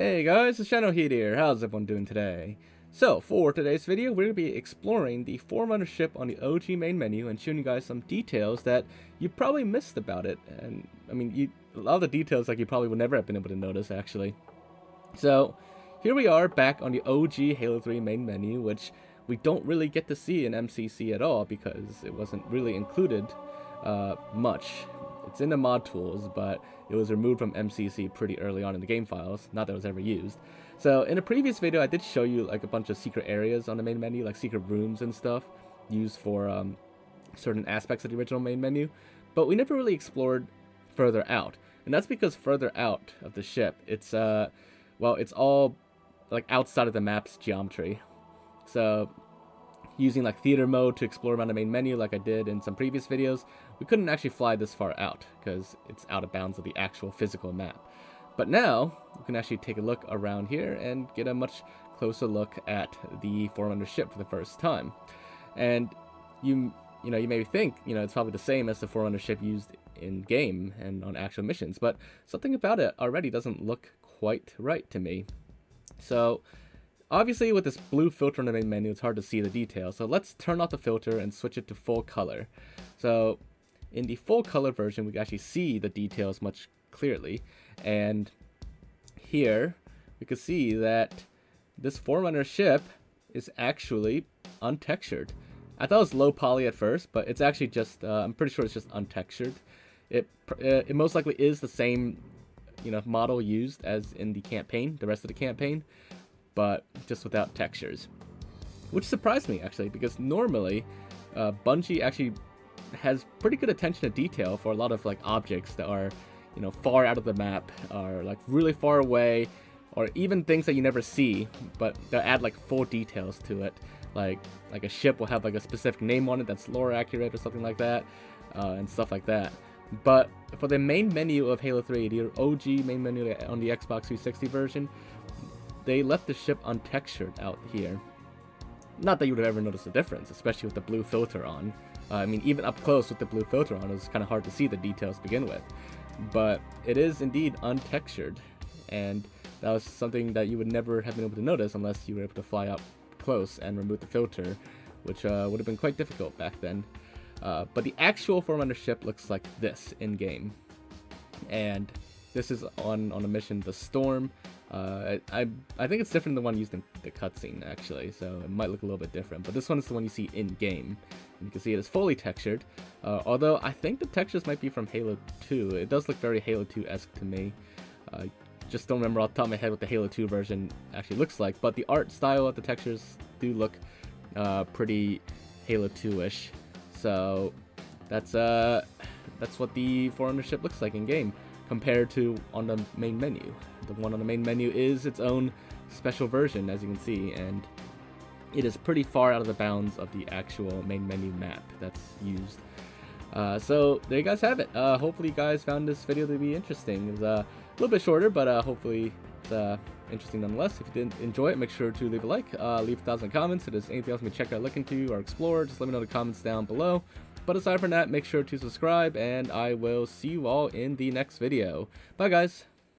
Hey guys, it's Shadow Heat here. How's everyone doing today? So, for today's video, we're going to be exploring the Forerunner ship on the OG main menu and showing you guys some details that you probably missed about it. And, I mean, you, a lot of the details like you probably would never have been able to notice, actually. So, here we are back on the OG Halo 3 main menu, which we don't really get to see in MCC at all because it wasn't really included uh, much it's in the mod tools, but it was removed from MCC pretty early on in the game files, not that it was ever used. So in a previous video, I did show you like a bunch of secret areas on the main menu, like secret rooms and stuff, used for um, certain aspects of the original main menu, but we never really explored further out. And that's because further out of the ship, it's, uh, well, it's all like outside of the map's geometry. So using like theater mode to explore around the main menu like I did in some previous videos, we couldn't actually fly this far out because it's out of bounds of the actual physical map. But now, you can actually take a look around here and get a much closer look at the Forerunner ship for the first time. And you you know, you may think, you know, it's probably the same as the Forerunner ship used in game and on actual missions, but something about it already doesn't look quite right to me. So, Obviously, with this blue filter in the main menu, it's hard to see the details, so let's turn off the filter and switch it to full color. So, in the full color version, we can actually see the details much clearly, and here, we can see that this Forerunner ship is actually untextured. I thought it was low poly at first, but it's actually just, uh, I'm pretty sure it's just untextured. It, uh, it most likely is the same, you know, model used as in the campaign, the rest of the campaign, but just without textures. Which surprised me, actually, because normally, uh, Bungie actually has pretty good attention to detail for a lot of, like, objects that are, you know, far out of the map, or, like, really far away, or even things that you never see, but they'll add, like, full details to it. Like, like a ship will have, like, a specific name on it that's lore accurate or something like that, uh, and stuff like that. But for the main menu of Halo 3, the OG main menu on the Xbox 360 version, they left the ship untextured out here. Not that you would have ever noticed the difference, especially with the blue filter on. Uh, I mean, even up close with the blue filter on, it was kind of hard to see the details to begin with. But it is indeed untextured, and that was something that you would never have been able to notice unless you were able to fly up close and remove the filter, which uh, would have been quite difficult back then. Uh, but the actual Forerunner ship looks like this in-game. And this is on, on a mission, The Storm. Uh, I, I think it's different than the one used in the cutscene, actually, so it might look a little bit different. But this one is the one you see in-game. And you can see it is fully textured, uh, although I think the textures might be from Halo 2. It does look very Halo 2-esque to me. Uh, just don't remember off the top of my head what the Halo 2 version actually looks like, but the art style of the textures do look uh, pretty Halo 2-ish. So that's uh, that's what the Forerunner ship looks like in-game compared to on the main menu. The one on the main menu is its own special version, as you can see, and it is pretty far out of the bounds of the actual main menu map that's used. Uh, so there you guys have it. Uh, hopefully you guys found this video to be interesting. It was uh, a little bit shorter, but uh, hopefully it's uh, interesting nonetheless. If you did enjoy it, make sure to leave a like, uh, leave a thousand comments. If there's anything else you check out, look into, or explore, just let me know in the comments down below. But aside from that, make sure to subscribe, and I will see you all in the next video. Bye, guys.